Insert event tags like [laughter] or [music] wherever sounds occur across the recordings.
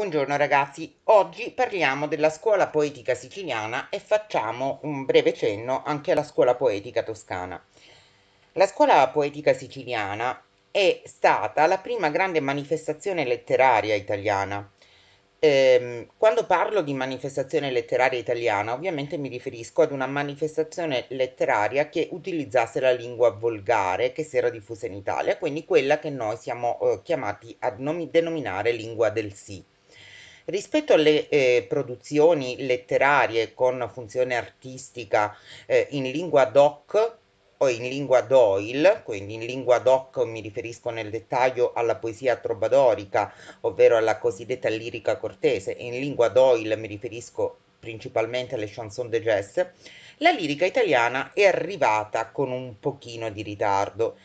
Buongiorno ragazzi, oggi parliamo della scuola poetica siciliana e facciamo un breve cenno anche alla scuola poetica toscana. La scuola poetica siciliana è stata la prima grande manifestazione letteraria italiana Ehm, quando parlo di manifestazione letteraria italiana, ovviamente mi riferisco ad una manifestazione letteraria che utilizzasse la lingua volgare che si era diffusa in Italia, quindi quella che noi siamo eh, chiamati a nomi- denominare lingua del sì. Rispetto alle eh, produzioni letterarie con funzione artistica eh, in lingua doc, o in lingua Doyle, quindi in lingua doc mi riferisco nel dettaglio alla poesia trobadorica, ovvero alla cosiddetta lirica cortese, e in lingua Doyle mi riferisco principalmente alle chanson de jazz, la lirica italiana è arrivata con un pochino di ritardo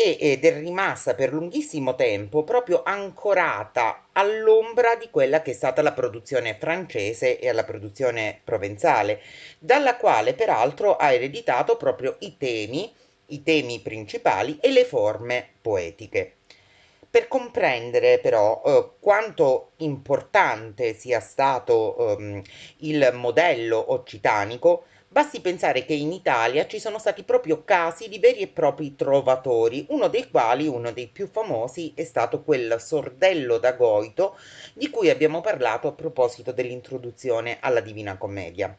ed è rimasta per lunghissimo tempo proprio ancorata all'ombra di quella che è stata la produzione francese e alla produzione provenzale, dalla quale peraltro ha ereditato proprio i temi, i temi principali e le forme poetiche. Per comprendere però eh, quanto importante sia stato ehm, il modello occitanico, Basti pensare che in Italia ci sono stati proprio casi di veri e propri trovatori, uno dei quali, uno dei più famosi, è stato quel sordello da Goito di cui abbiamo parlato a proposito dell'introduzione alla Divina Commedia.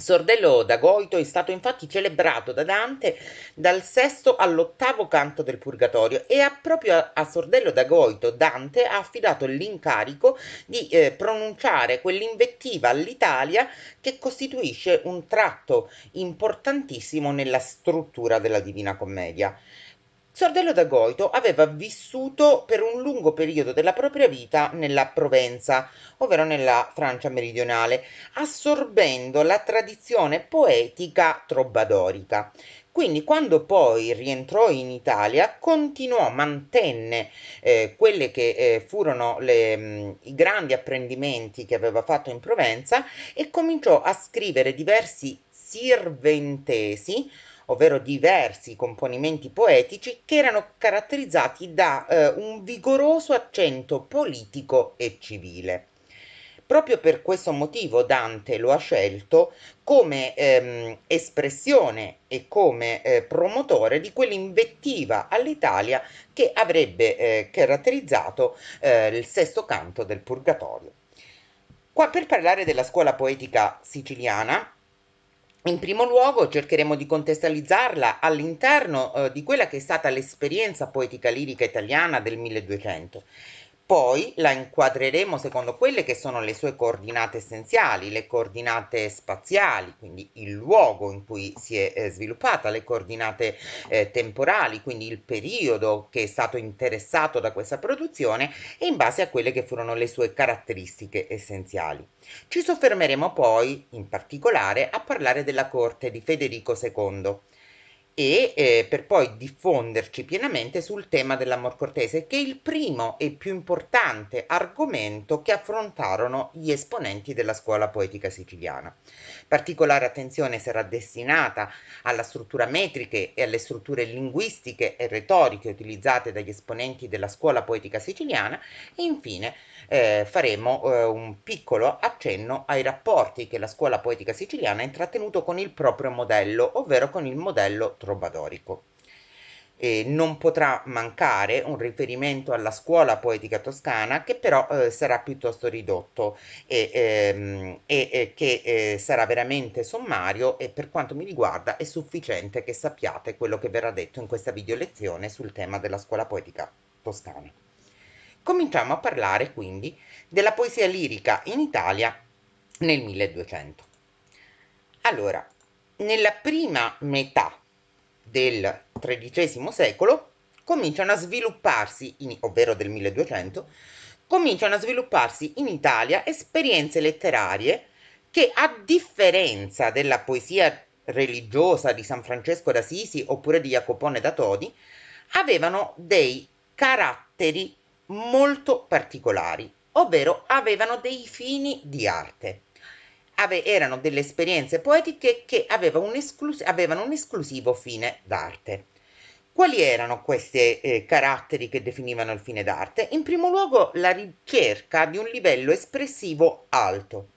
Sordello d'Agoito è stato infatti celebrato da Dante dal sesto all'ottavo canto del Purgatorio e a, proprio a, Sordello d'Agoito Dante ha affidato l'incarico di eh, pronunciare quell'invettiva all'Italia che costituisce un tratto importantissimo nella struttura della Divina Commedia. Sordello d'Agoito aveva vissuto per un lungo periodo della propria vita nella Provenza, ovvero nella Francia meridionale, assorbendo la tradizione poetica trobadorica. Quindi quando poi rientrò in Italia continuò, mantenne eh, quelli che eh, furono le, mh, mm, i grandi apprendimenti che aveva fatto in Provenza e cominciò a scrivere diversi sirventesi ovvero diversi componimenti poetici che erano caratterizzati da eh, un vigoroso accento politico e civile. Proprio per questo motivo Dante lo ha scelto come ehm, espressione e come eh, promotore di quell'invettiva all'Italia che avrebbe eh, caratterizzato eh, il sesto canto del Purgatorio. Qua per parlare della scuola poetica siciliana in primo luogo cercheremo di contestualizzarla all'interno eh, di quella che è stata l'esperienza poetica lirica italiana del 1200 poi la inquadreremo secondo quelle che sono le sue coordinate essenziali, le coordinate spaziali, quindi il luogo in cui si è eh, sviluppata, le coordinate eh, temporali, quindi il periodo che è stato interessato da questa produzione e in base a quelle che furono le sue caratteristiche essenziali. Ci soffermeremo poi in particolare a parlare della corte di Federico II e eh, per poi diffonderci pienamente sul tema dell'amor cortese, che è il primo e più importante argomento che affrontarono gli esponenti della scuola poetica siciliana. Particolare attenzione sarà destinata alla struttura metriche e alle strutture linguistiche e retoriche utilizzate dagli esponenti della scuola poetica siciliana e infine eh, faremo eh, un piccolo accenno ai rapporti che la scuola poetica siciliana ha intrattenuto con il proprio modello, ovvero con il modello trobadorico. E non potrà mancare un riferimento alla scuola poetica toscana che però eh, sarà piuttosto ridotto e, ehm, e, e che eh, sarà veramente sommario e per quanto mi riguarda è sufficiente che sappiate quello che verrà detto in questa video lezione sul tema della scuola poetica toscana. Cominciamo a parlare quindi della poesia lirica in Italia nel 1200. Allora, nella prima metà del XIII secolo cominciano a svilupparsi, in, ovvero del 1200, cominciano a svilupparsi in Italia esperienze letterarie che a differenza della poesia religiosa di San Francesco d'Assisi oppure di Jacopone da Todi, avevano dei caratteri molto particolari, ovvero avevano dei fini di arte ave- erano delle esperienze poetiche che aveva un esclus- avevano un esclusivo fine d'arte. Quali erano questi eh, caratteri che definivano il fine d'arte? In primo luogo la ricerca di un livello espressivo alto,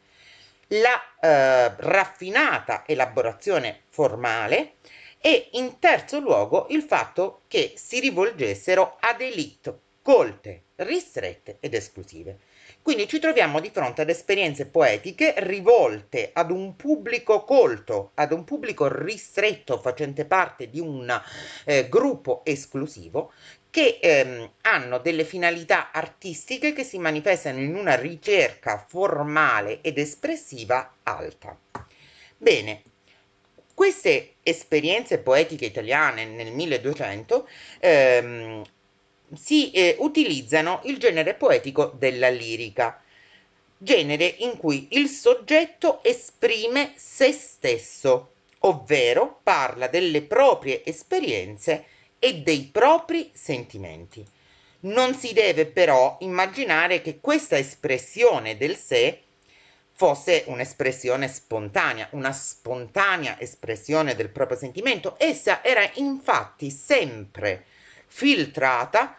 la eh, raffinata elaborazione formale e in terzo luogo il fatto che si rivolgessero ad elite colte, ristrette ed esclusive. Quindi ci troviamo di fronte ad esperienze poetiche rivolte ad un pubblico colto, ad un pubblico ristretto facente parte di un eh, gruppo esclusivo che ehm, hanno delle finalità artistiche che si manifestano in una ricerca formale ed espressiva alta. Bene, queste esperienze poetiche italiane nel 1200 ehm, si eh, utilizzano il genere poetico della lirica, genere in cui il soggetto esprime se stesso, ovvero parla delle proprie esperienze e dei propri sentimenti. Non si deve però immaginare che questa espressione del sé fosse un'espressione spontanea, una spontanea espressione del proprio sentimento. Essa era infatti sempre filtrata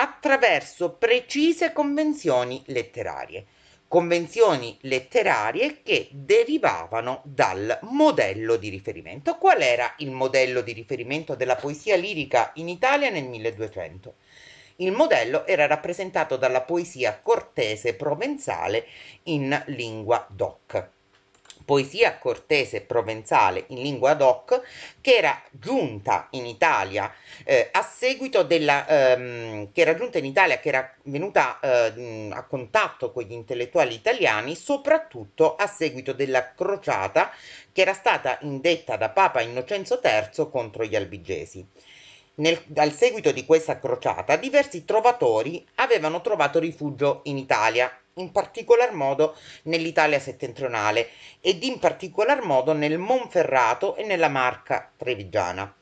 attraverso precise convenzioni letterarie, convenzioni letterarie che derivavano dal modello di riferimento. Qual era il modello di riferimento della poesia lirica in Italia nel 1200? Il modello era rappresentato dalla poesia cortese provenzale in lingua doc poesia cortese provenzale in lingua doc che era giunta in Italia eh, a seguito della ehm, che era giunta in Italia che era venuta eh, a contatto con gli intellettuali italiani soprattutto a seguito della crociata che era stata indetta da Papa Innocenzo III contro gli albigesi. Nel, dal seguito di questa crociata diversi trovatori avevano trovato rifugio in Italia in particolar modo nell'Italia settentrionale ed in particolar modo nel Monferrato e nella Marca trevigiana.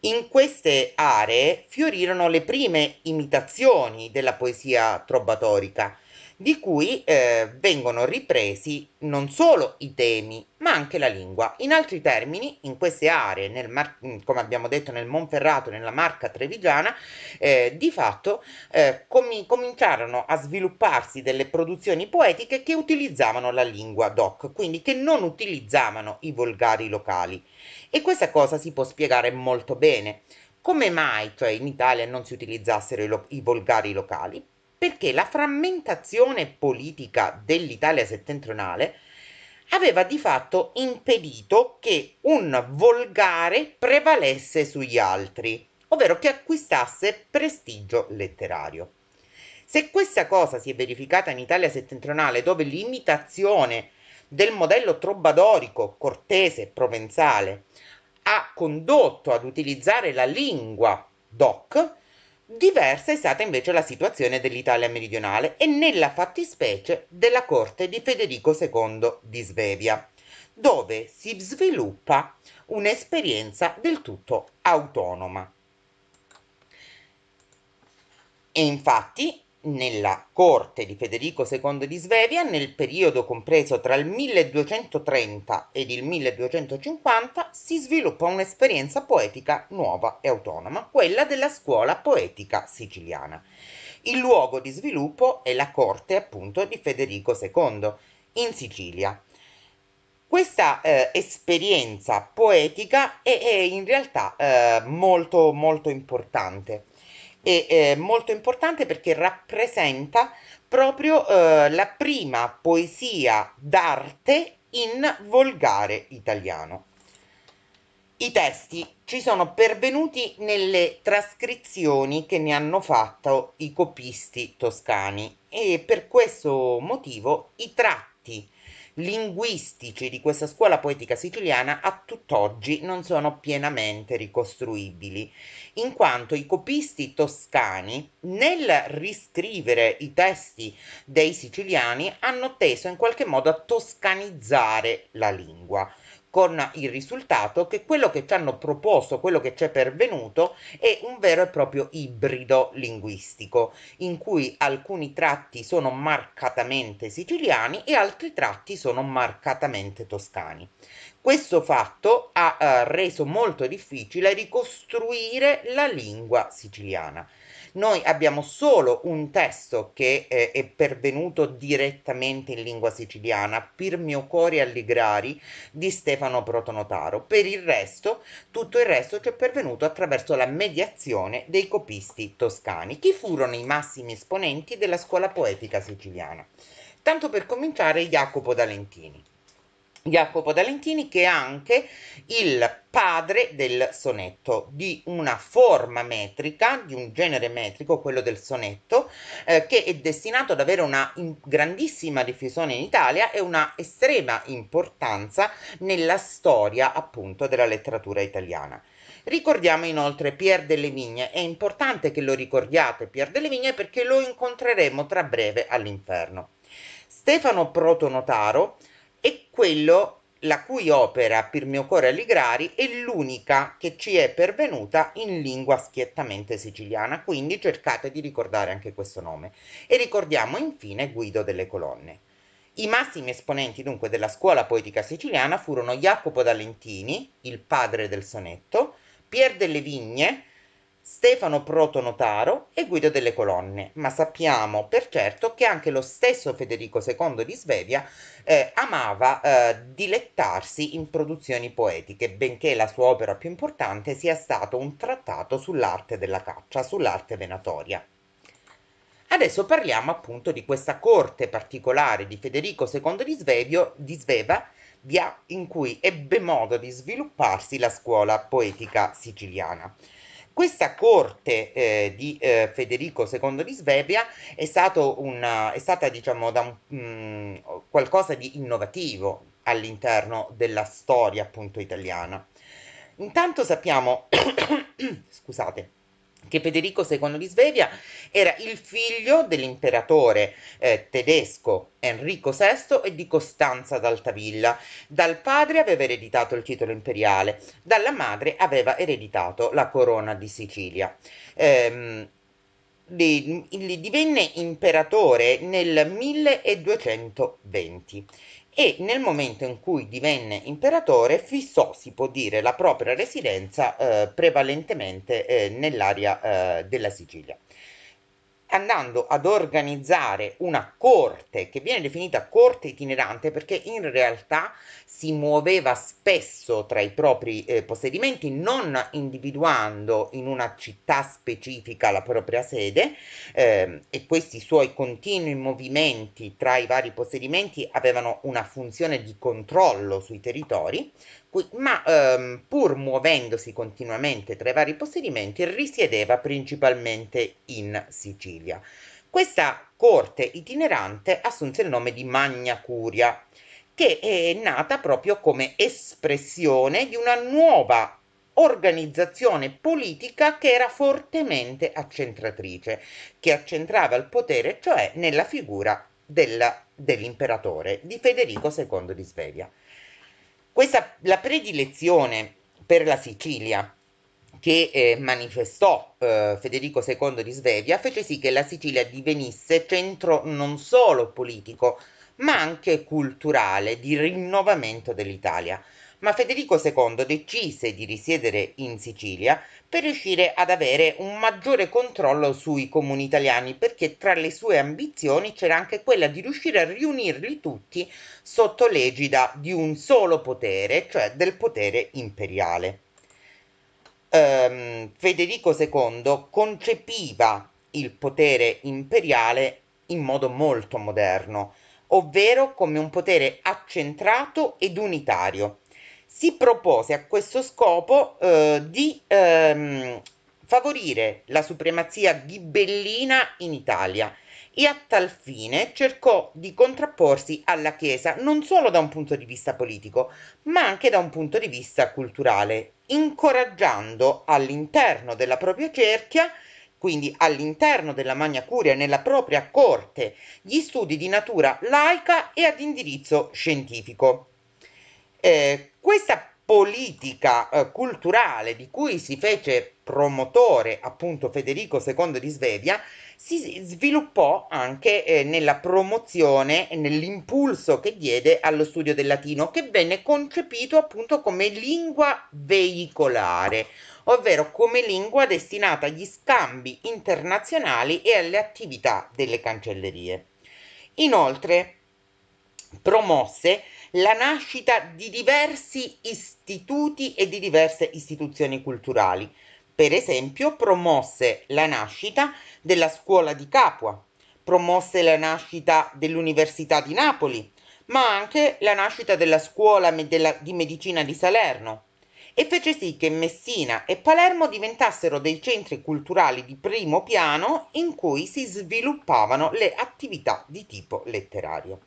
In queste aree fiorirono le prime imitazioni della poesia trobatorica, di cui eh, vengono ripresi non solo i temi, anche la lingua. In altri termini, in queste aree, nel Mar- mm, come abbiamo detto nel Monferrato, nella Marca Trevigiana, eh, di fatto eh, com- cominciarono a svilupparsi delle produzioni poetiche che utilizzavano la lingua doc, quindi che non utilizzavano i volgari locali. E questa cosa si può spiegare molto bene. Come mai, cioè, in Italia non si utilizzassero i, lo- i volgari locali? perché la frammentazione politica dell'Italia settentrionale aveva di fatto impedito che un volgare prevalesse sugli altri, ovvero che acquistasse prestigio letterario. Se questa cosa si è verificata in Italia settentrionale, dove l'imitazione del modello trobadorico, cortese, provenzale ha condotto ad utilizzare la lingua doc, Diversa è stata invece la situazione dell'Italia meridionale e nella fattispecie della corte di Federico II di Svevia, dove si sviluppa un'esperienza del tutto autonoma. E infatti nella corte di Federico II di Svevia, nel periodo compreso tra il 1230 ed il 1250, si sviluppa un'esperienza poetica nuova e autonoma, quella della scuola poetica siciliana. Il luogo di sviluppo è la corte appunto di Federico II in Sicilia. Questa eh, esperienza poetica è, è in realtà eh, molto molto importante e eh, molto importante perché rappresenta proprio eh, la prima poesia d'arte in volgare italiano. I testi ci sono pervenuti nelle trascrizioni che ne hanno fatto i copisti toscani e per questo motivo i tratti linguistici di questa scuola poetica siciliana a tutt'oggi non sono pienamente ricostruibili, in quanto i copisti toscani nel riscrivere i testi dei siciliani hanno teso in qualche modo a toscanizzare la lingua con il risultato che quello che ci hanno proposto, quello che ci è pervenuto, è un vero e proprio ibrido linguistico, in cui alcuni tratti sono marcatamente siciliani e altri tratti sono marcatamente toscani. Questo fatto ha eh, reso molto difficile ricostruire la lingua siciliana. Noi abbiamo solo un testo che eh, è pervenuto direttamente in lingua siciliana, Per mio cuore alligrari di Stefano Protonotaro. Per il resto, tutto il resto ci è pervenuto attraverso la mediazione dei copisti toscani. Chi furono i massimi esponenti della scuola poetica siciliana? Tanto per cominciare Jacopo D'Alentini. Jacopo D'Alentini che è anche il padre del sonetto, di una forma metrica, di un genere metrico, quello del sonetto, eh, che è destinato ad avere una grandissima diffusione in Italia e una estrema importanza nella storia appunto della letteratura italiana. Ricordiamo inoltre Pier delle Vigne, è importante che lo ricordiate Pier delle Vigne perché lo incontreremo tra breve all'inferno. Stefano Protonotaro e quello la cui opera Per mio cuore Alligrari è l'unica che ci è pervenuta in lingua schiettamente siciliana, quindi cercate di ricordare anche questo nome. E ricordiamo infine Guido delle Colonne. I massimi esponenti dunque della scuola poetica siciliana furono Jacopo D'Alentini, il padre del sonetto, Pier delle Vigne, Stefano Protonotaro e Guido delle Colonne, ma sappiamo per certo che anche lo stesso Federico II di Svevia eh, amava eh, dilettarsi in produzioni poetiche, benché la sua opera più importante sia stato un trattato sull'arte della caccia, sull'arte venatoria. Adesso parliamo appunto di questa corte particolare di Federico II di, Svevio, di Sveva, in cui ebbe modo di svilupparsi la scuola poetica siciliana. Questa corte eh, di eh, Federico II di Svevia è, una, è stata diciamo da un, mh, mm, qualcosa di innovativo all'interno della storia appunto italiana. Intanto sappiamo, [coughs] scusate, che Federico II di Svevia era il figlio dell'imperatore eh, tedesco Enrico VI e di Costanza d'Altavilla. Dal padre aveva ereditato il titolo imperiale, dalla madre aveva ereditato la corona di Sicilia. Ehm, divenne imperatore nel 1220 e nel momento in cui divenne imperatore fissò, si può dire, la propria residenza eh, prevalentemente eh, nell'area eh, della Sicilia. Andando ad organizzare una corte che viene definita corte itinerante perché in realtà si muoveva spesso tra i propri eh, possedimenti non individuando in una città specifica la propria sede eh, e questi suoi continui movimenti tra i vari possedimenti avevano una funzione di controllo sui territori ma ehm, pur muovendosi continuamente tra i vari possedimenti risiedeva principalmente in Sicilia. Questa corte itinerante assunse il nome di Magna Curia, che è nata proprio come espressione di una nuova organizzazione politica che era fortemente accentratrice, che accentrava il potere, cioè nella figura della, dell'imperatore di Federico II di Svevia. Questa, la predilezione per la Sicilia che eh, manifestò eh, Federico II di Svevia fece sì che la Sicilia divenisse centro non solo politico ma anche culturale di rinnovamento dell'Italia ma Federico II decise di risiedere in Sicilia per riuscire ad avere un maggiore controllo sui comuni italiani, perché tra le sue ambizioni c'era anche quella di riuscire a riunirli tutti sotto l'egida di un solo potere, cioè del potere imperiale. Um, Federico II concepiva il potere imperiale in modo molto moderno, ovvero come un potere accentrato ed unitario. Si propose a questo scopo eh, di ehm, favorire la supremazia ghibellina in Italia e a tal fine cercò di contrapporsi alla Chiesa non solo da un punto di vista politico, ma anche da un punto di vista culturale, incoraggiando all'interno della propria cerchia, quindi all'interno della Magna Curia, nella propria corte, gli studi di natura laica e ad indirizzo scientifico. Eh, questa politica eh, culturale di cui si fece promotore appunto Federico II di Svevia si sviluppò anche eh, nella promozione e nell'impulso che diede allo studio del latino che venne concepito appunto come lingua veicolare ovvero come lingua destinata agli scambi internazionali e alle attività delle cancellerie. Inoltre promosse la nascita di diversi istituti e di diverse istituzioni culturali. Per esempio, promosse la nascita della scuola di Capua, promosse la nascita dell'Università di Napoli, ma anche la nascita della scuola di medicina di Salerno e fece sì che Messina e Palermo diventassero dei centri culturali di primo piano in cui si sviluppavano le attività di tipo letterario.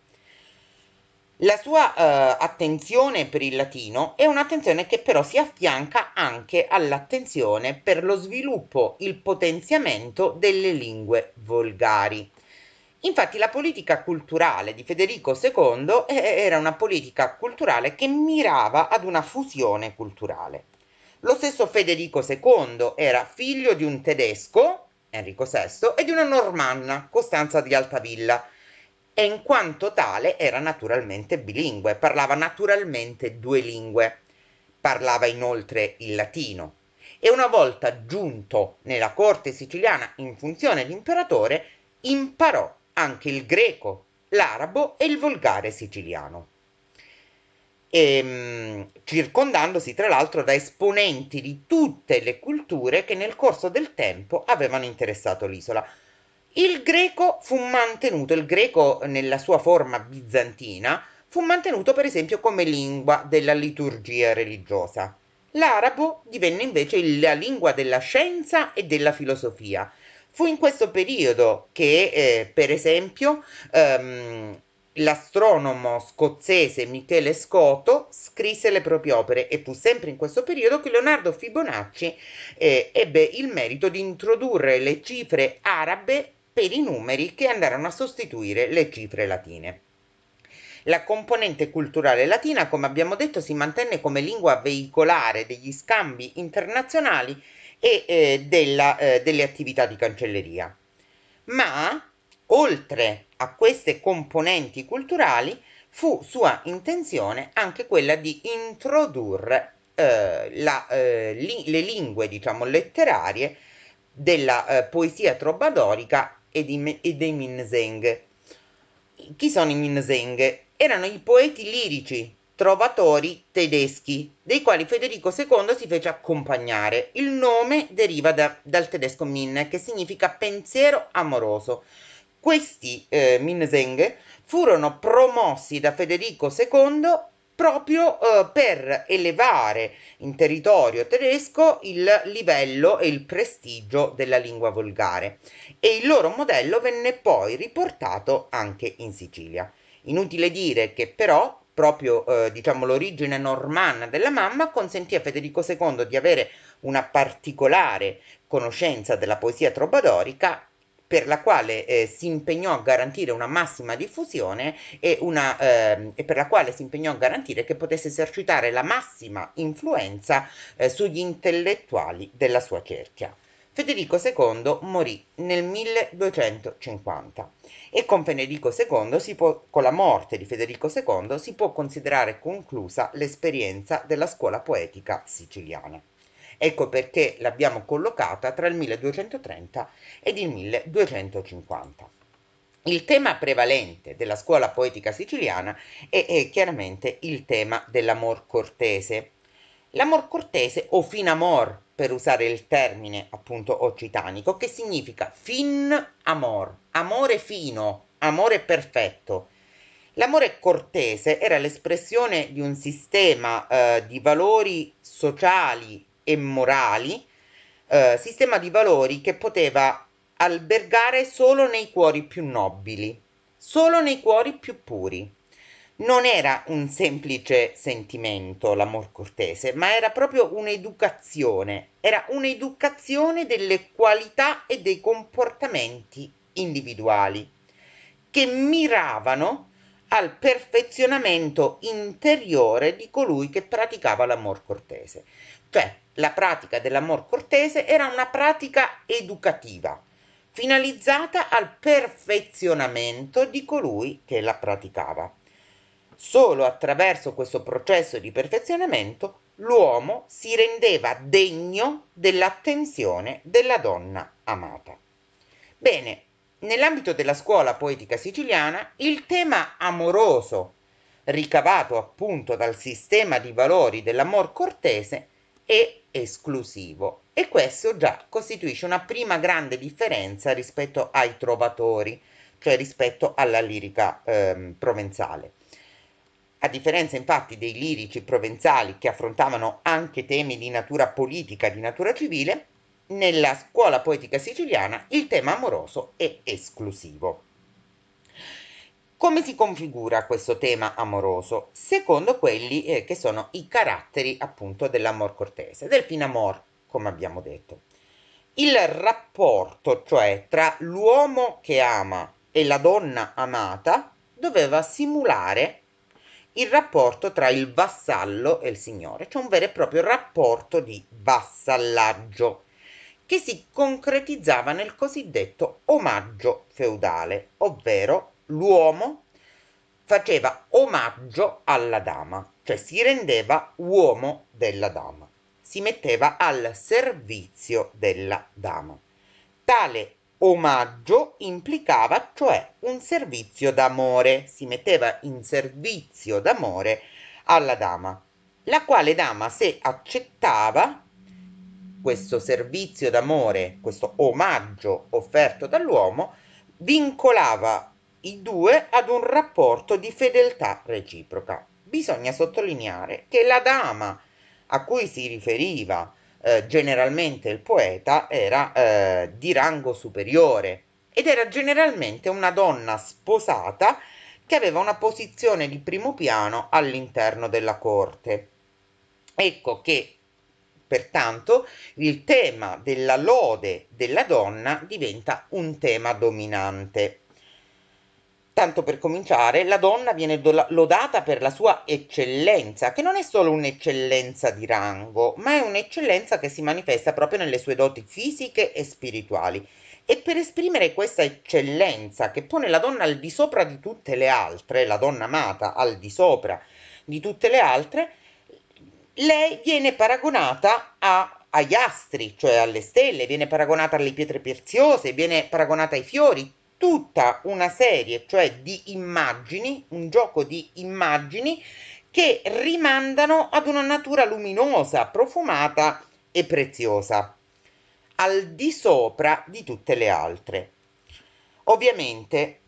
La sua eh, attenzione per il latino è un'attenzione che però si affianca anche all'attenzione per lo sviluppo, il potenziamento delle lingue volgari. Infatti la politica culturale di Federico II era una politica culturale che mirava ad una fusione culturale. Lo stesso Federico II era figlio di un tedesco, Enrico VI, e di una normanna, Costanza di Altavilla, e in quanto tale era naturalmente bilingue, parlava naturalmente due lingue. Parlava inoltre il latino e una volta giunto nella corte siciliana in funzione di imperatore, imparò anche il greco, l'arabo e il volgare siciliano. E, ehm, circondandosi tra l'altro da esponenti di tutte le culture che nel corso del tempo avevano interessato l'isola. Il greco fu mantenuto, il greco nella sua forma bizantina, fu mantenuto per esempio come lingua della liturgia religiosa. L'arabo divenne invece la lingua della scienza e della filosofia. Fu in questo periodo che, eh, per esempio, ehm, l'astronomo scozzese Michele Scoto scrisse le proprie opere e fu sempre in questo periodo che Leonardo Fibonacci eh, ebbe il merito di introdurre le cifre arabe per i numeri che andarono a sostituire le cifre latine. La componente culturale latina, come abbiamo detto, si mantenne come lingua veicolare degli scambi internazionali e eh, della, eh, delle attività di cancelleria. Ma, oltre a queste componenti culturali, fu sua intenzione anche quella di introdurre eh, la, eh, li, le lingue, diciamo, letterarie della eh, poesia trobadorica e, di, e dei Minzeng. Chi sono i Minzeng? Erano i poeti lirici, trovatori tedeschi, dei quali Federico II si fece accompagnare. Il nome deriva da, dal tedesco Min, che significa pensiero amoroso. Questi eh, Minzeng furono promossi da Federico II proprio eh, per elevare in territorio tedesco il livello e il prestigio della lingua volgare e il loro modello venne poi riportato anche in Sicilia. Inutile dire che però proprio eh, diciamo l'origine normanna della mamma consentì a Federico II di avere una particolare conoscenza della poesia trobadorica per la quale eh, si impegnò a garantire una massima diffusione e, una, eh, e, per la quale si impegnò a garantire che potesse esercitare la massima influenza eh, sugli intellettuali della sua cerchia. Federico II morì nel 1250 e con può, con la morte di Federico II si può considerare conclusa l'esperienza della scuola poetica siciliana. Ecco perché l'abbiamo collocata tra il 1230 ed il 1250. Il tema prevalente della scuola poetica siciliana è, è chiaramente il tema dell'amor cortese. L'amor cortese o fin amor, per usare il termine appunto occitanico, che significa fin amor, amore fino, amore perfetto. L'amore cortese era l'espressione di un sistema eh, di valori sociali e morali, eh, sistema di valori che poteva albergare solo nei cuori più nobili, solo nei cuori più puri. Non era un semplice sentimento l'amor cortese, ma era proprio un'educazione, era un'educazione delle qualità e dei comportamenti individuali che miravano al perfezionamento interiore di colui che praticava l'amor cortese. Cioè, la pratica dell'amor cortese era una pratica educativa, finalizzata al perfezionamento di colui che la praticava. Solo attraverso questo processo di perfezionamento l'uomo si rendeva degno dell'attenzione della donna amata. Bene, nell'ambito della scuola poetica siciliana, il tema amoroso, ricavato appunto dal sistema di valori dell'amor cortese, è esclusivo e questo già costituisce una prima grande differenza rispetto ai trovatori, cioè rispetto alla lirica ehm, provenzale. A differenza infatti dei lirici provenzali che affrontavano anche temi di natura politica, di natura civile, nella scuola poetica siciliana il tema amoroso è esclusivo. Come si configura questo tema amoroso? Secondo quelli eh, che sono i caratteri appunto dell'amor cortese, del pinamor, come abbiamo detto. Il rapporto, cioè tra l'uomo che ama e la donna amata, doveva simulare il rapporto tra il vassallo e il signore, cioè un vero e proprio rapporto di vassallaggio che si concretizzava nel cosiddetto omaggio feudale, ovvero l'uomo faceva omaggio alla dama, cioè si rendeva uomo della dama, si metteva al servizio della dama. Tale omaggio implicava cioè un servizio d'amore, si metteva in servizio d'amore alla dama, la quale dama se accettava questo servizio d'amore, questo omaggio offerto dall'uomo, vincolava i due ad un rapporto di fedeltà reciproca. Bisogna sottolineare che la dama a cui si riferiva eh, generalmente il poeta era eh, di rango superiore ed era generalmente una donna sposata che aveva una posizione di primo piano all'interno della corte. Ecco che Pertanto il tema della lode della donna diventa un tema dominante. Tanto per cominciare, la donna viene lodata per la sua eccellenza, che non è solo un'eccellenza di rango, ma è un'eccellenza che si manifesta proprio nelle sue doti fisiche e spirituali. E per esprimere questa eccellenza che pone la donna al di sopra di tutte le altre, la donna amata al di sopra di tutte le altre, lei viene paragonata a, agli astri, cioè alle stelle, viene paragonata alle pietre preziose, viene paragonata ai fiori, tutta una serie, cioè di immagini, un gioco di immagini che rimandano ad una natura luminosa, profumata e preziosa, al di sopra di tutte le altre. Ovviamente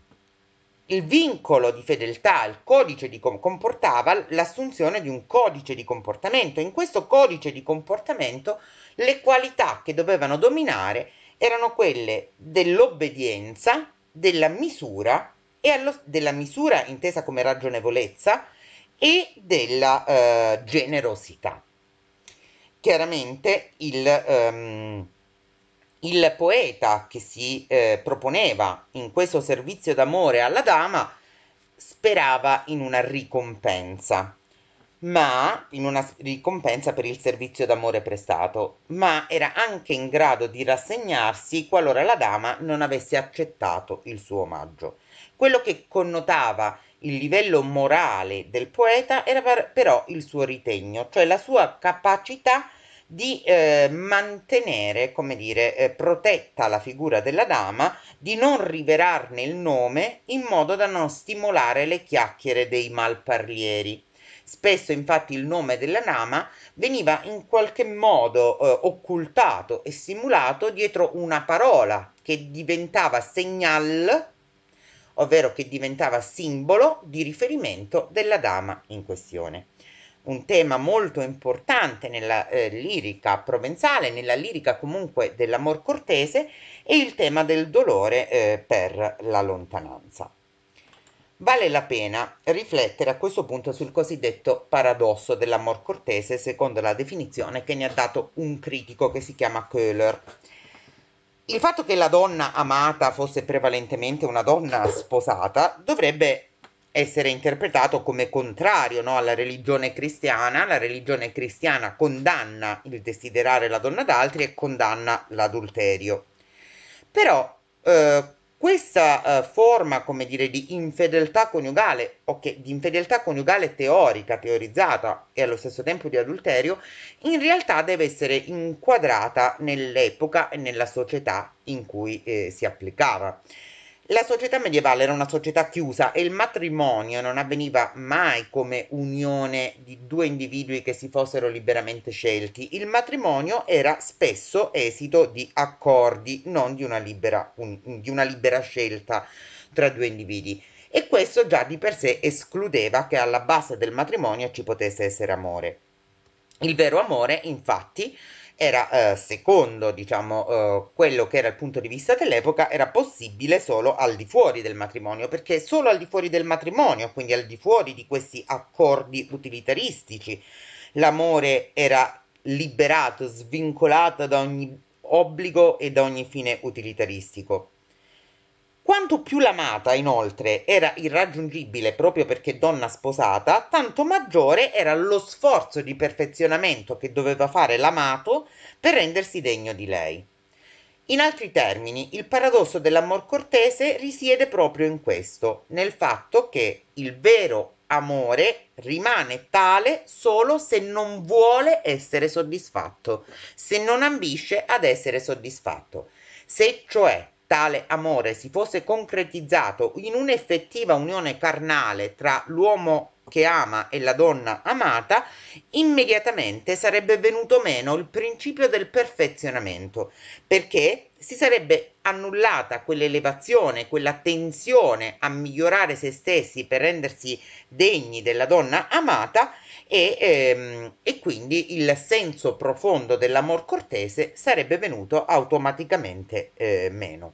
il vincolo di fedeltà, il codice di com- comportava l'assunzione di un codice di comportamento. In questo codice di comportamento le qualità che dovevano dominare erano quelle dell'obbedienza, della misura allo, della misura intesa come ragionevolezza e della eh, generosità. Chiaramente il um, il poeta che si eh, proponeva in questo servizio d'amore alla dama sperava in una ricompensa, ma in una ricompensa per il servizio d'amore prestato, ma era anche in grado di rassegnarsi qualora la dama non avesse accettato il suo omaggio. Quello che connotava il livello morale del poeta era però il suo ritegno, cioè la sua capacità di eh, mantenere, come dire, eh, protetta la figura della dama, di non rivelarne il nome in modo da non stimolare le chiacchiere dei malparlieri. Spesso infatti il nome della dama veniva in qualche modo eh, occultato e simulato dietro una parola che diventava segnal, ovvero che diventava simbolo di riferimento della dama in questione un tema molto importante nella eh, lirica provenzale, nella lirica comunque dell'amor cortese, è il tema del dolore eh, per la lontananza. Vale la pena riflettere a questo punto sul cosiddetto paradosso dell'amor cortese, secondo la definizione che ne ha dato un critico che si chiama Köhler. Il fatto che la donna amata fosse prevalentemente una donna sposata dovrebbe essere interpretato come contrario no, alla religione cristiana. La religione cristiana condanna il desiderare la donna d'altri e condanna l'adulterio. Però eh, questa eh, forma, come dire, di infedeltà coniugale, o che, di infedeltà coniugale teorica, teorizzata e allo stesso tempo di adulterio, in realtà deve essere inquadrata nell'epoca e nella società in cui eh, si applicava. La società medievale era una società chiusa e il matrimonio non avveniva mai come unione di due individui che si fossero liberamente scelti. Il matrimonio era spesso esito di accordi, non di una libera, un, di una libera scelta tra due individui. E questo già di per sé escludeva che alla base del matrimonio ci potesse essere amore. Il vero amore, infatti, era eh, secondo diciamo eh, quello che era il punto di vista dell'epoca era possibile solo al di fuori del matrimonio perché solo al di fuori del matrimonio quindi al di fuori di questi accordi utilitaristici l'amore era liberato svincolato da ogni obbligo e da ogni fine utilitaristico quanto più l'amata, inoltre, era irraggiungibile proprio perché donna sposata, tanto maggiore era lo sforzo di perfezionamento che doveva fare l'amato per rendersi degno di lei. In altri termini, il paradosso dell'amor cortese risiede proprio in questo, nel fatto che il vero amore rimane tale solo se non vuole essere soddisfatto, se non ambisce ad essere soddisfatto. Se cioè tale amore si fosse concretizzato in un'effettiva unione carnale tra l'uomo che ama e la donna amata, immediatamente sarebbe venuto meno il principio del perfezionamento, perché si sarebbe annullata quell'elevazione, quella tensione a migliorare se stessi per rendersi degni della donna amata e, ehm, e quindi il senso profondo dell'amor cortese sarebbe venuto automaticamente eh, meno.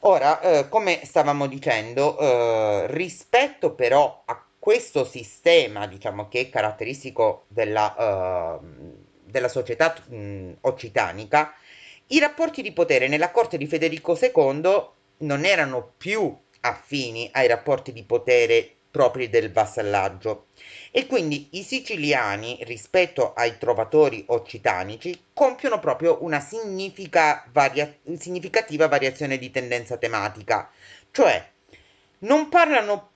Ora, eh, come stavamo dicendo, eh, rispetto però a questo sistema, diciamo, che è caratteristico della, uh, della società mh, occitanica, i rapporti di potere nella corte di Federico II non erano più affini ai rapporti di potere propri del vassallaggio. E quindi i siciliani rispetto ai trovatori occitanici compiono proprio una significa varia- significativa variazione di tendenza tematica, cioè non parlano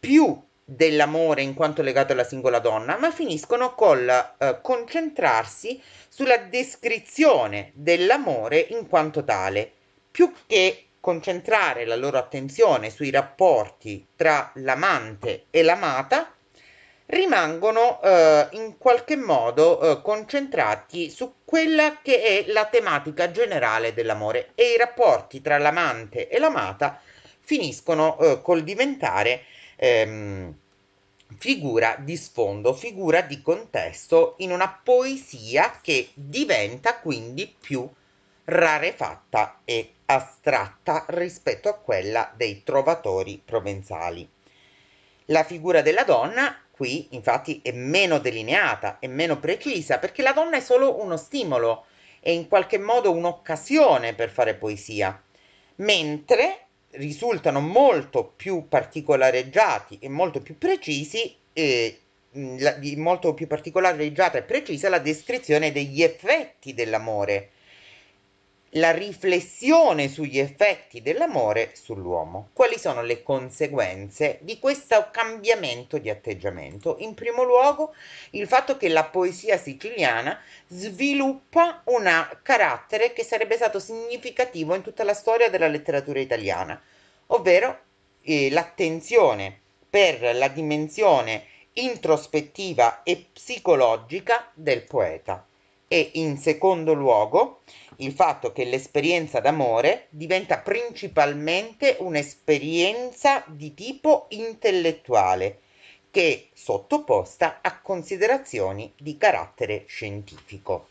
più dell'amore in quanto legato alla singola donna, ma finiscono col eh, concentrarsi sulla descrizione dell'amore in quanto tale, più che concentrare la loro attenzione sui rapporti tra l'amante e l'amata, rimangono eh, in qualche modo eh, concentrati su quella che è la tematica generale dell'amore e i rapporti tra l'amante e l'amata finiscono eh, col diventare ehm, figura di sfondo, figura di contesto in una poesia che diventa quindi più rarefatta e astratta rispetto a quella dei trovatori provenzali. La figura della donna qui infatti è meno delineata, è meno precisa, perché la donna è solo uno stimolo, è in qualche modo un'occasione per fare poesia, mentre risultano molto più particolareggiati e molto più precisi eh, la, molto più particolareggiata e precisa la descrizione degli effetti dell'amore la riflessione sugli effetti dell'amore sull'uomo. Quali sono le conseguenze di questo cambiamento di atteggiamento? In primo luogo, il fatto che la poesia siciliana sviluppa un carattere che sarebbe stato significativo in tutta la storia della letteratura italiana, ovvero eh, l'attenzione per la dimensione introspettiva e psicologica del poeta e in secondo luogo il fatto che l'esperienza d'amore diventa principalmente un'esperienza di tipo intellettuale che è sottoposta a considerazioni di carattere scientifico.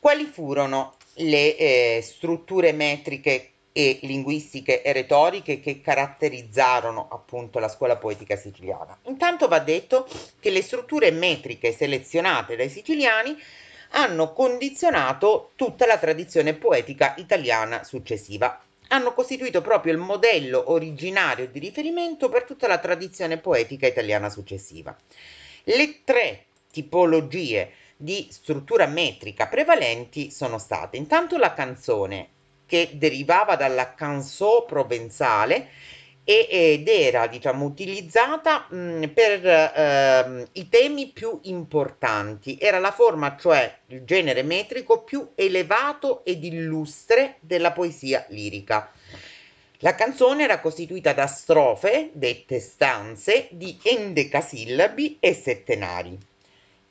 Quali furono le eh, strutture metriche e linguistiche e retoriche che caratterizzarono appunto la scuola poetica siciliana. Intanto va detto che le strutture metriche selezionate dai siciliani hanno condizionato tutta la tradizione poetica italiana successiva, hanno costituito proprio il modello originario di riferimento per tutta la tradizione poetica italiana successiva. Le tre tipologie di struttura metrica prevalenti sono state intanto la canzone che derivava dalla canso provenzale ed era diciamo utilizzata mh, per eh, i temi più importanti. Era la forma cioè il genere metrico più elevato ed illustre della poesia lirica. La canzone era costituita da strofe dette stanze di endecasillabi e settenari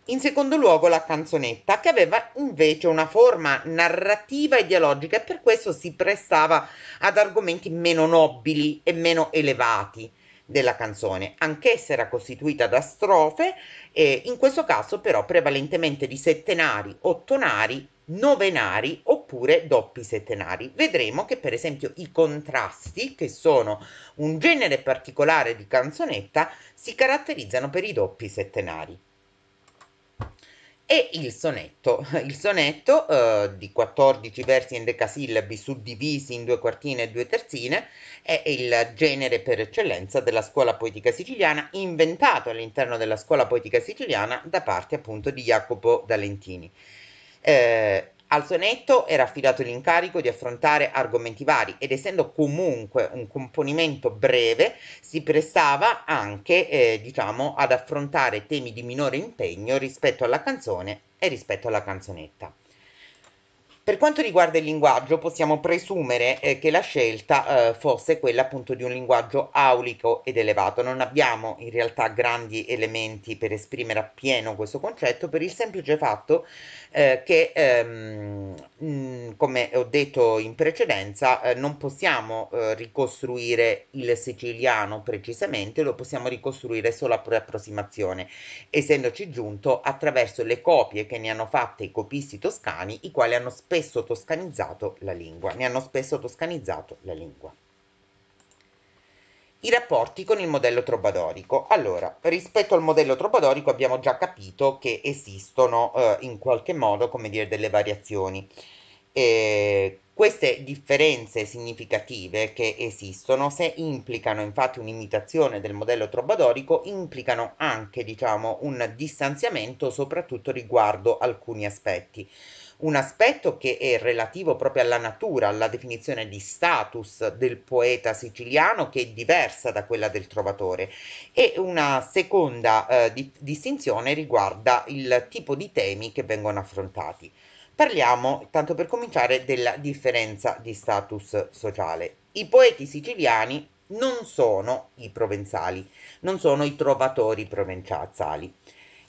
in secondo luogo la canzonetta, che aveva invece una forma narrativa e dialogica e per questo si prestava ad argomenti meno nobili e meno elevati della canzone. Anch'essa era costituita da strofe, e in questo caso però prevalentemente di settenari, ottonari, novenari oppure doppi settenari. Vedremo che per esempio i contrasti, che sono un genere particolare di canzonetta, si caratterizzano per i doppi settenari e il sonetto. [laughs] Il sonetto eh, di 14 versi endecasillabi suddivisi in due quartine e due terzine è il genere per eccellenza della scuola poetica siciliana, inventato all'interno della scuola poetica siciliana da parte appunto di Jacopo D'Alentini. Eh, al sonetto era affidato l'incarico di affrontare argomenti vari ed essendo comunque un componimento breve si prestava anche eh, diciamo ad affrontare temi di minore impegno rispetto alla canzone e rispetto alla canzonetta. Per quanto riguarda il linguaggio, possiamo presumere eh, che la scelta eh, fosse quella appunto di un linguaggio aulico ed elevato. Non abbiamo in realtà grandi elementi per esprimere appieno questo concetto per il semplice fatto eh, che, ehm, mh, come ho detto in precedenza, eh, non possiamo eh, ricostruire il siciliano precisamente, lo possiamo ricostruire solo per approssimazione, essendoci giunto attraverso le copie che ne hanno fatte i copisti toscani, i quali hanno spesso toscanizzato la lingua, ne hanno spesso toscanizzato la lingua. I rapporti con il modello trobadorico. Allora, rispetto al modello trobadorico abbiamo già capito che esistono eh, in qualche modo, come dire, delle variazioni. E queste differenze significative che esistono, se implicano infatti un'imitazione del modello trobadorico, implicano anche, diciamo, un distanziamento soprattutto riguardo alcuni aspetti un aspetto che è relativo proprio alla natura, alla definizione di status del poeta siciliano che è diversa da quella del trovatore e una seconda eh, di- distinzione riguarda il tipo di temi che vengono affrontati. Parliamo, tanto per cominciare, della differenza di status sociale. I poeti siciliani non sono i provenzali, non sono i trovatori provinciali.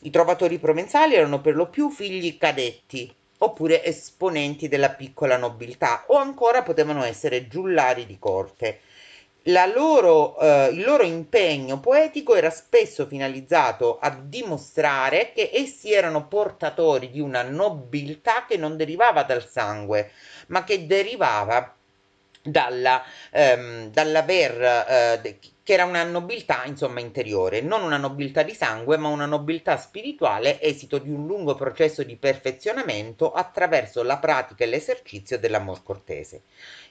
I trovatori provenzali erano per lo più figli cadetti oppure esponenti della piccola nobiltà o ancora potevano essere giullari di corte. Loro, eh, il loro impegno poetico era spesso finalizzato a dimostrare che essi erano portatori di una nobiltà che non derivava dal sangue, ma che derivava dalla, ehm, dall'aver, eh, che era una nobiltà insomma interiore, non una nobiltà di sangue, ma una nobiltà spirituale, esito di un lungo processo di perfezionamento attraverso la pratica e l'esercizio dell'amor cortese.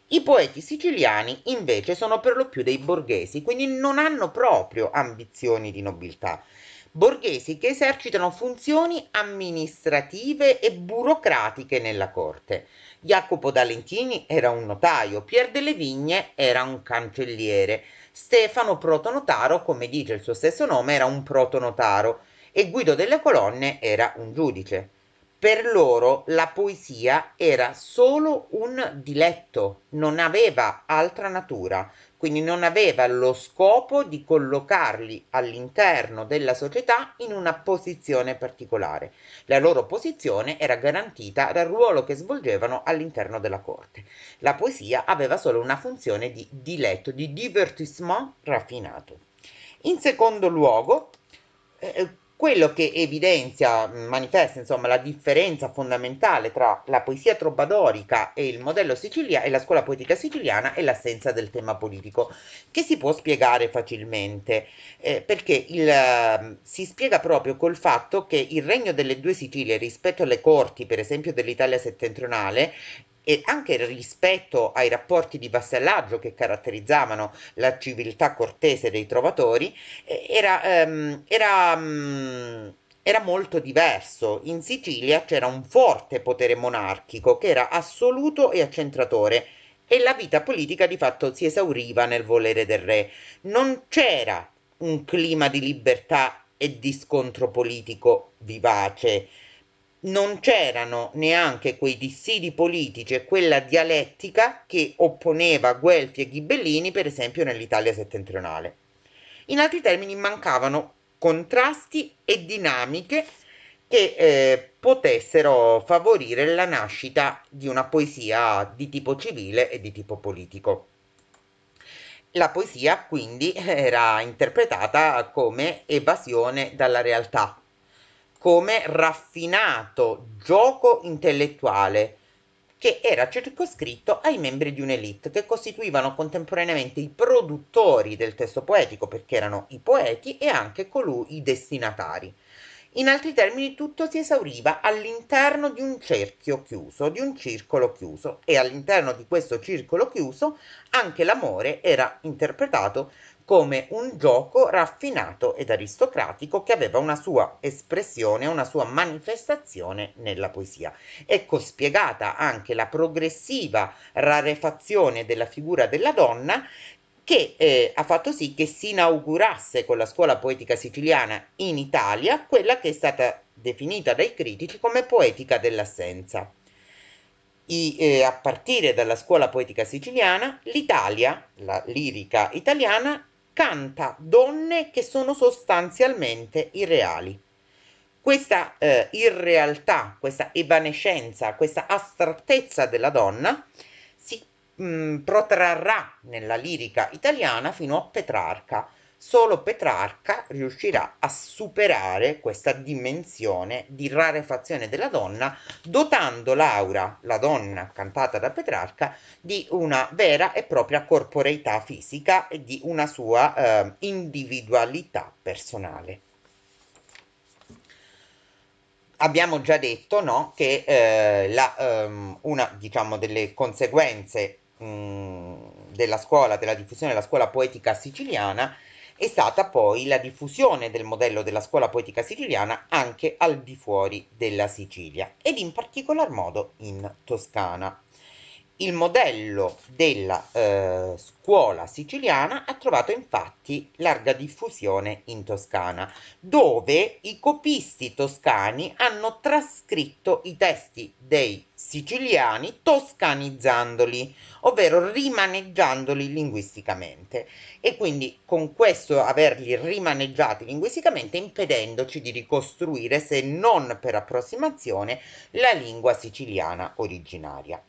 I poeti siciliani invece sono per lo più dei borghesi, quindi non hanno proprio ambizioni di nobiltà. Borghesi che esercitano funzioni amministrative e burocratiche nella corte. Jacopo D'Alentini era un notaio, Pier delle Vigne era un cancelliere, Stefano Protonotaro, come dice il suo stesso nome, era un protonotaro e Guido delle Colonne era un giudice. Per loro la poesia era solo un diletto, non aveva altra natura, quindi non aveva lo scopo di collocarli all'interno della società in una posizione particolare. La loro posizione era garantita dal ruolo che svolgevano all'interno della corte. La poesia aveva solo una funzione di diletto, di divertissement raffinato. In secondo luogo, eh, quello che evidenzia, manifesta insomma la differenza fondamentale tra la poesia trobadorica e il modello siciliano e la scuola poetica siciliana è l'assenza del tema politico, che si può spiegare facilmente, eh, perché il, si spiega proprio col fatto che il regno delle due Sicilie rispetto alle corti, per esempio dell'Italia settentrionale, e anche rispetto ai rapporti di vassallaggio che caratterizzavano la civiltà cortese dei trovatori, eh, era, ehm, era, um, era molto diverso. In Sicilia c'era un forte potere monarchico che era assoluto e accentratore e la vita politica di fatto si esauriva nel volere del re. Non c'era un clima di libertà e di scontro politico vivace non c'erano neanche quei dissidi politici e quella dialettica che opponeva Guelfi e Ghibellini, per esempio, nell'Italia settentrionale. In altri termini, mancavano contrasti e dinamiche che eh, potessero favorire la nascita di una poesia di tipo civile e di tipo politico. La poesia quindi [laughs] era interpretata come evasione dalla realtà, come raffinato gioco intellettuale che era circoscritto ai membri di un'elite che costituivano contemporaneamente i produttori del testo poetico perché erano i poeti e anche colui i destinatari. In altri termini tutto si esauriva all'interno di un cerchio chiuso, di un circolo chiuso e all'interno di questo circolo chiuso anche l'amore era interpretato come un gioco raffinato ed aristocratico che aveva una sua espressione, una sua manifestazione nella poesia. Ecco spiegata anche la progressiva rarefazione della figura della donna che eh, ha fatto sì che si inaugurasse con la scuola poetica siciliana in Italia quella che è stata definita dai critici come poetica dell'assenza. I, eh, a partire dalla scuola poetica siciliana, l'Italia, la lirica italiana, canta donne che sono sostanzialmente irreali. Questa eh, irrealtà, questa evanescenza, questa astrattezza della donna mh, mm, protrarrà nella lirica italiana fino a Petrarca, Solo Petrarca riuscirà a superare questa dimensione di rarefazione della donna, dotando Laura, la donna cantata da Petrarca, di una vera e propria corporeità fisica e di una sua eh, individualità personale. Abbiamo già detto no, che eh, la, um, una diciamo, delle conseguenze della scuola, della diffusione della scuola poetica siciliana è stata poi la diffusione del modello della scuola poetica siciliana anche al di fuori della Sicilia ed in particolar modo in Toscana. Il modello della eh, scuola siciliana ha trovato infatti larga diffusione in Toscana, dove i copisti toscani hanno trascritto i testi dei siciliani toscanizzandoli, ovvero rimaneggiandoli linguisticamente e quindi con questo averli rimaneggiati linguisticamente impedendoci di ricostruire, se non per approssimazione, la lingua siciliana originaria.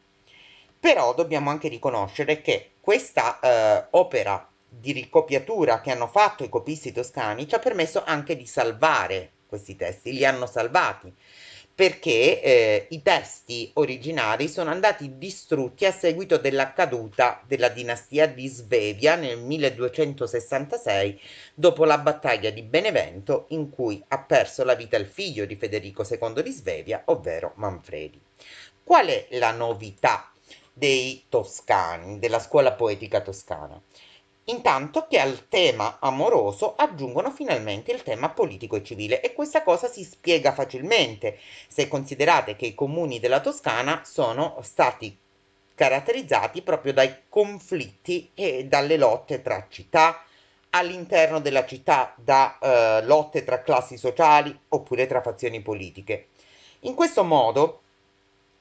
Però dobbiamo anche riconoscere che questa eh, opera di ricopiatura che hanno fatto i copisti toscani ci ha permesso anche di salvare questi testi, li hanno salvati perché eh, i testi originari sono andati distrutti a seguito della caduta della dinastia di Svevia nel 1266 dopo la battaglia di Benevento in cui ha perso la vita il figlio di Federico II di Svevia, ovvero Manfredi. Qual è la novità dei toscani, della scuola poetica toscana. Intanto che al tema amoroso aggiungono finalmente il tema politico e civile e questa cosa si spiega facilmente se considerate che i comuni della Toscana sono stati caratterizzati proprio dai conflitti e dalle lotte tra città, all'interno della città da eh, lotte tra classi sociali oppure tra fazioni politiche. In questo modo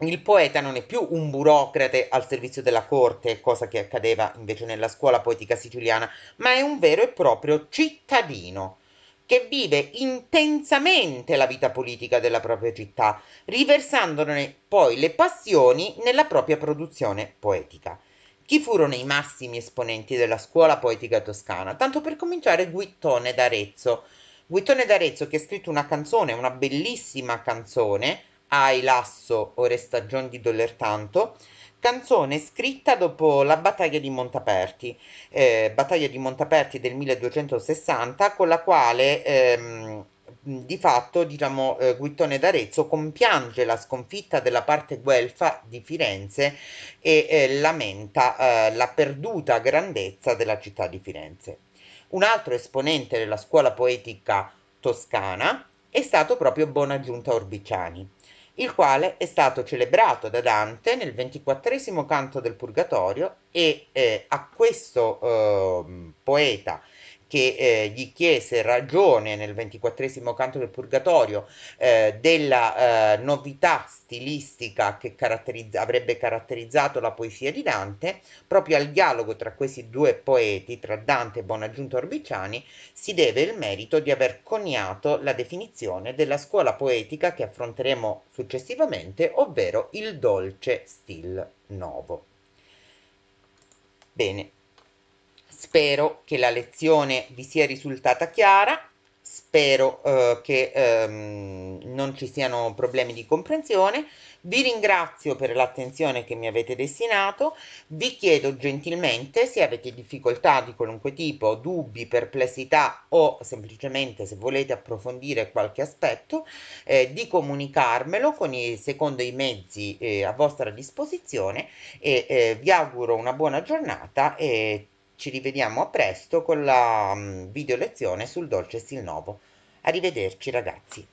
il poeta non è più un burocrate al servizio della corte, cosa che accadeva invece nella scuola poetica siciliana, ma è un vero e proprio cittadino che vive intensamente la vita politica della propria città, riversandone poi le passioni nella propria produzione poetica. Chi furono i massimi esponenti della scuola poetica toscana? Tanto per cominciare Guittone d'Arezzo. Guittone d'Arezzo che ha scritto una canzone, una bellissima canzone, ai Lasso, ore stagion di doler tanto, canzone scritta dopo la battaglia di Montaperti, eh, battaglia di Montaperti del 1260, con la quale ehm, di fatto, diciamo, eh, Guittone d'Arezzo compiange la sconfitta della parte guelfa di Firenze e eh, lamenta eh, la perduta grandezza della città di Firenze. Un altro esponente della scuola poetica toscana è stato proprio Bonaggiunta Orbiciani, il quale è stato celebrato da Dante nel ventiquattresimo canto del Purgatorio e eh, a questo eh, poeta che eh, gli chiese ragione nel ventiquattresimo canto del Purgatorio eh, della eh, novità stilistica che caratterizza, avrebbe caratterizzato la poesia di Dante, proprio al dialogo tra questi due poeti, tra Dante e Bonaggiunto Orbiciani, si deve il merito di aver coniato la definizione della scuola poetica che affronteremo successivamente, ovvero il dolce stil novo. Bene, Spero che la lezione vi sia risultata chiara, spero eh, che ehm, non ci siano problemi di comprensione. Vi ringrazio per l'attenzione che mi avete destinato, vi chiedo gentilmente se avete difficoltà di qualunque tipo, dubbi, perplessità o semplicemente se volete approfondire qualche aspetto, eh, di comunicarmelo con i, secondo i mezzi eh, a vostra disposizione e eh, vi auguro una buona giornata e ci rivediamo a presto con la mm, video lezione sul dolce stil novo. Arrivederci ragazzi.